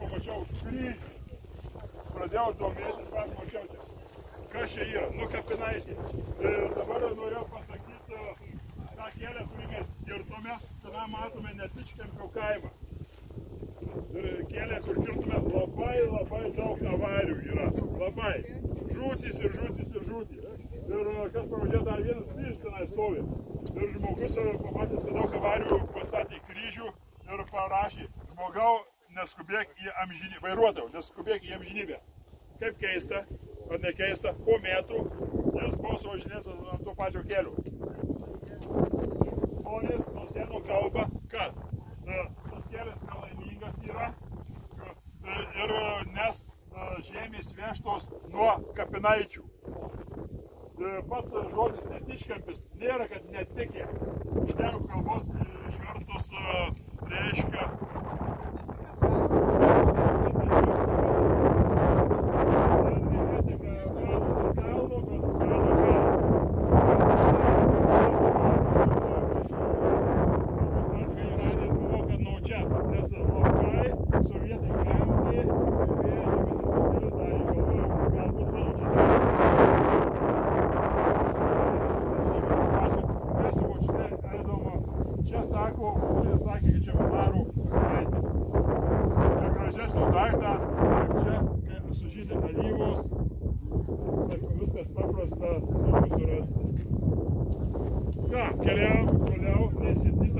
pamačiau kryžių. Pradėjau domėtis, man mačiau čia. Kas čia yra? Nu, kapinaitė. Ir dabar norėjau pasakyti, tą kelią, kurį mes kirtome, tada matome netičkempio kaimą. Ir kelią, kur kirtume, labai labai daug avarijų yra. Labai. Žūtis ir žūtis ir žūtis. Ir kas pavažiavo, dar vienas kryžius tenai stovi. Ir žmogus pamatęs, kad daug avarijų pastatė kryžių ir parašė, žmogau, neskubėk į amžinybę, vairuotojau, neskubėk į amžinybę. Kaip keista, ar ne keista, po metų jis buvo suvažinėtas ant to pačio kelių. Žmonės nuo senų kalba, kad e, tas kelias nelaimingas yra e, ir e, nes žemės vežtos nuo kapinaičių. Pats žodis netiškampis nėra, kad netikė. Ten kalbos sužydė alyvos, taip viskas paprasta, sunku surasti. Ką, keliavom toliau, nesitys